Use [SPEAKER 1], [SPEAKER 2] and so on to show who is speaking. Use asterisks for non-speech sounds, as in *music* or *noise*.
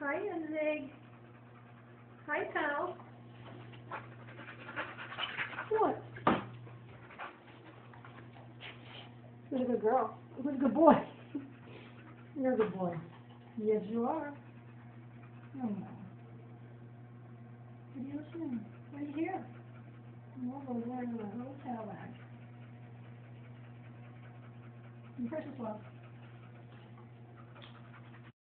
[SPEAKER 1] Hi, Enzig. Hi, pal. What? What a good girl? What a good boy? *laughs* You're a good boy. Yes, you are. Oh, no. What are you listening? What are you over there in the hotel bag. Precious love.